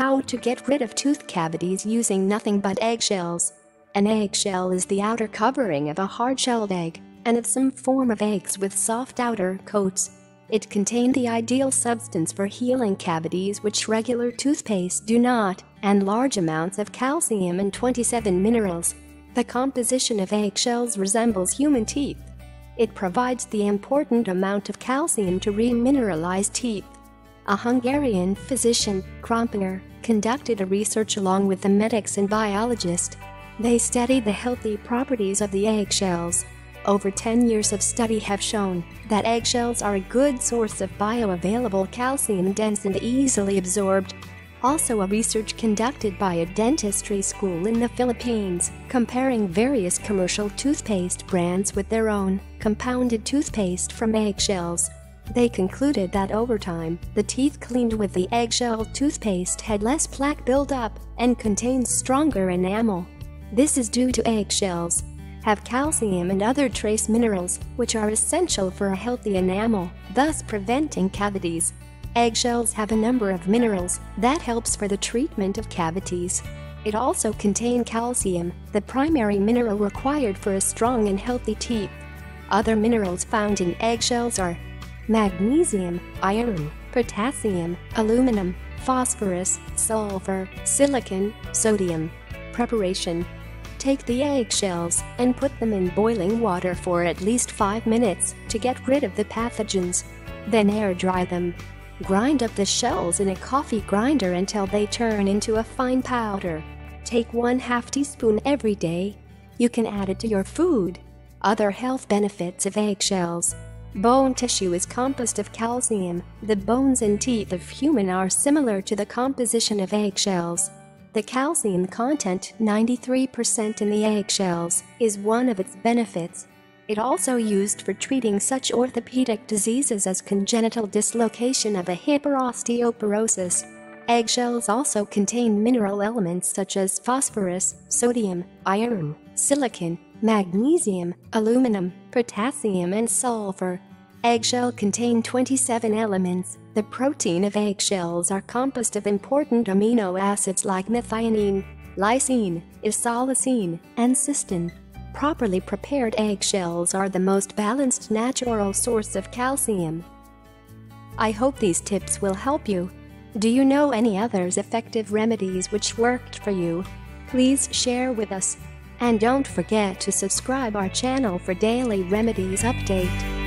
How to get rid of tooth cavities using nothing but eggshells. An eggshell is the outer covering of a hard-shelled egg, and of some form of eggs with soft outer coats. It contains the ideal substance for healing cavities which regular toothpaste do not, and large amounts of calcium and 27 minerals. The composition of eggshells resembles human teeth. It provides the important amount of calcium to remineralize teeth. A Hungarian physician, Krompinger, conducted a research along with the medics and biologist. They studied the healthy properties of the eggshells. Over 10 years of study have shown that eggshells are a good source of bioavailable calcium dense and easily absorbed. Also a research conducted by a dentistry school in the Philippines, comparing various commercial toothpaste brands with their own compounded toothpaste from eggshells. They concluded that over time, the teeth cleaned with the eggshell toothpaste had less plaque buildup and contained stronger enamel. This is due to eggshells have calcium and other trace minerals, which are essential for a healthy enamel, thus preventing cavities. Eggshells have a number of minerals that helps for the treatment of cavities. It also contain calcium, the primary mineral required for a strong and healthy teeth. Other minerals found in eggshells are magnesium, iron, potassium, aluminum, phosphorus, sulfur, silicon, sodium. Preparation Take the eggshells and put them in boiling water for at least 5 minutes to get rid of the pathogens. Then air dry them. Grind up the shells in a coffee grinder until they turn into a fine powder. Take 1 half teaspoon every day. You can add it to your food. Other health benefits of eggshells Bone tissue is composed of calcium. The bones and teeth of human are similar to the composition of eggshells. The calcium content, 93% in the eggshells, is one of its benefits. It also used for treating such orthopedic diseases as congenital dislocation of a hip or osteoporosis. Eggshells also contain mineral elements such as phosphorus, sodium, iron, silicon, magnesium, aluminum, potassium and sulfur. Eggshell contain 27 elements. The protein of eggshells are composed of important amino acids like methionine, lysine, isoleucine, and cysteine. Properly prepared eggshells are the most balanced natural source of calcium. I hope these tips will help you. Do you know any others effective remedies which worked for you? Please share with us. And don't forget to subscribe our channel for daily remedies update.